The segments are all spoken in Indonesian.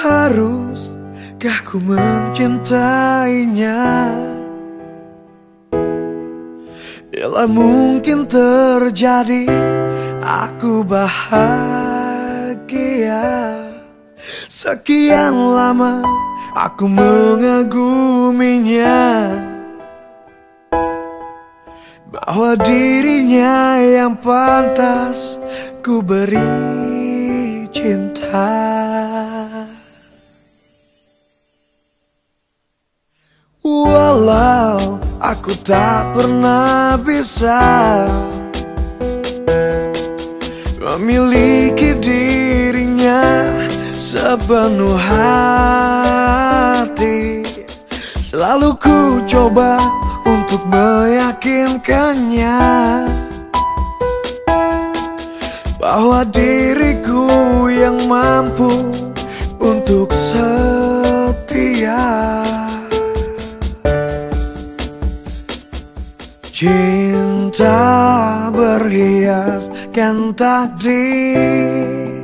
Haruskah ku mencintainya? Bila mungkin terjadi Aku bahagia. Sekian lama aku mengaguminya. Bahwa dirinya yang pantas ku beri cinta Walau aku tak pernah bisa Memiliki dirinya sepenuh hati Selalu ku coba untuk meyakinkannya Bahwa diriku yang mampu untuk setia Cinta berhiaskan takdir.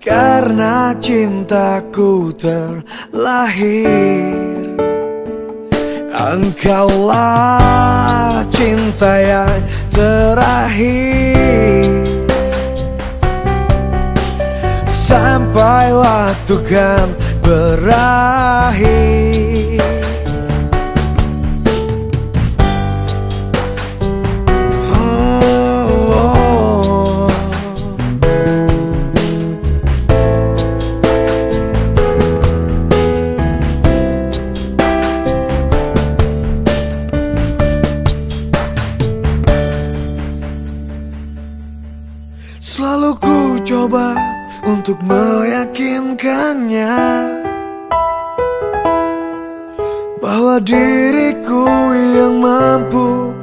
Karena cintaku terlahir Engkaulah cinta yang terakhir. Sampai waktu kan berakhir Ku coba untuk meyakinkannya Bahwa diriku yang mampu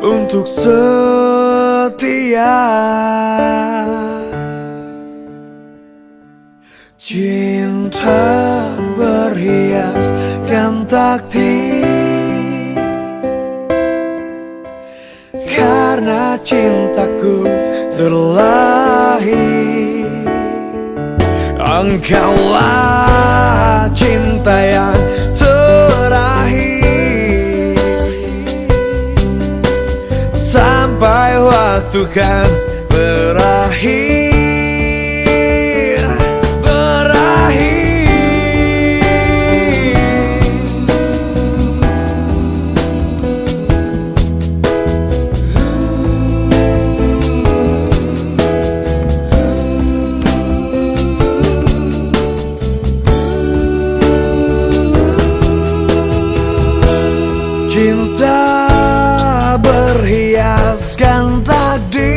untuk setia. Cinta berhiaskan takdir. Karena cintaku terlahir Engkaulah cinta yang terakhir Sampai waktu kan Cinta berhiaskan takdir.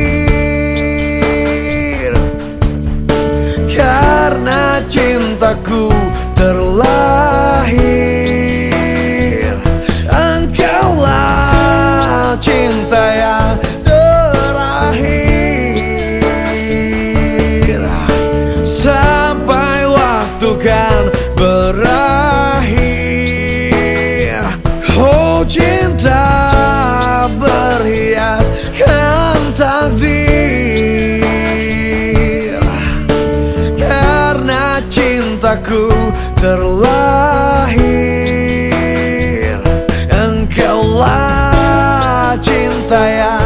Karena cintaku terlahir Engkaulah cinta yang terakhir. Sampai waktu kan berakhir cinta berhiaskan takdir Karena cintaku terlahir Engkaulah cinta yang